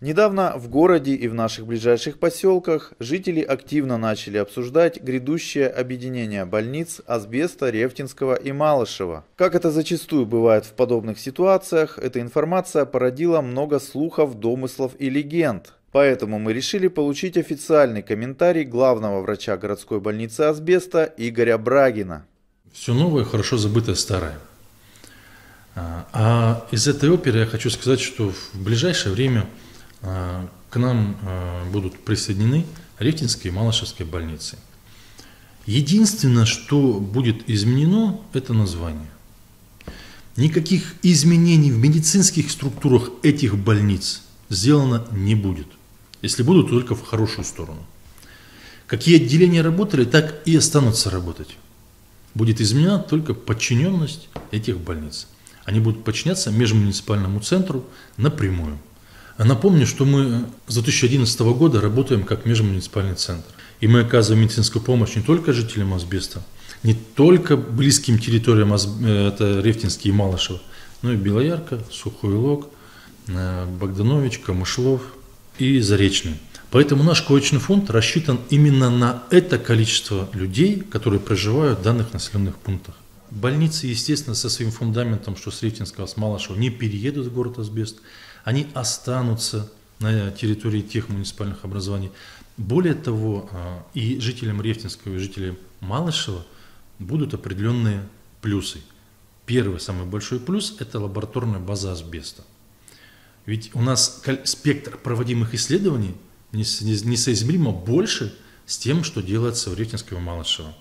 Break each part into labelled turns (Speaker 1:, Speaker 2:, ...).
Speaker 1: Недавно в городе и в наших ближайших поселках жители активно начали обсуждать грядущее объединение больниц Асбеста, Рефтинского и Малышева. Как это зачастую бывает в подобных ситуациях, эта информация породила много слухов, домыслов и легенд. Поэтому мы решили получить официальный комментарий главного врача городской больницы Асбеста Игоря Брагина.
Speaker 2: Все новое, хорошо забытое старое. А, а из этой оперы я хочу сказать, что в ближайшее время к нам а, будут присоединены Рефтинские и Малышевские больницы. Единственное, что будет изменено, это название. Никаких изменений в медицинских структурах этих больниц сделано не будет. Если будут, только в хорошую сторону. Какие отделения работали, так и останутся работать. Будет изменена только подчиненность этих больниц. Они будут подчиняться межмуниципальному центру напрямую. Напомню, что мы с 2011 года работаем как межмуниципальный центр. И мы оказываем медицинскую помощь не только жителям Асбеста, не только близким территориям, э, это Рефтинский и Малышево, но и Белоярка, Сухой Лог, э, Богданович, Камышлов и Заречный. Поэтому наш коечный фонд рассчитан именно на это количество людей, которые проживают в данных населенных пунктах. Больницы, естественно, со своим фундаментом, что с Рефтинского, с Малышева, не переедут в город Асбест – они останутся на территории тех муниципальных образований. Более того, а, и жителям Рефтинского, и жителям Малышева будут определенные плюсы. Первый, самый большой плюс – это лабораторная база асбеста. Ведь у нас спектр проводимых исследований несоизмеримо больше с тем, что делается в Рефтинского и Малышева.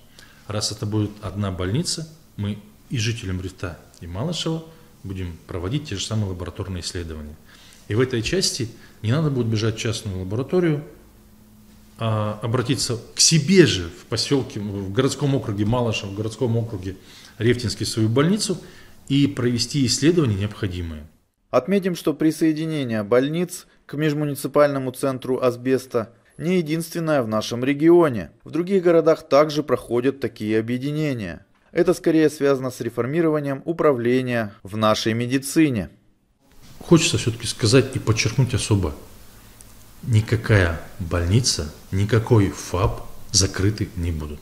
Speaker 2: Раз это будет одна больница, мы и жителям Рифта, и Малышева будем проводить те же самые лабораторные исследования. И в этой части не надо будет бежать в частную лабораторию, а обратиться к себе же в поселке, в городском округе Малышев, в городском округе Рефтинский свою больницу и провести исследования необходимые.
Speaker 1: Отметим, что присоединение больниц к межмуниципальному центру асбеста не единственное в нашем регионе. В других городах также проходят такие объединения. Это скорее связано с реформированием управления в нашей медицине
Speaker 2: хочется все-таки сказать и подчеркнуть особо. Никакая больница, никакой ФАП закрыты не будут.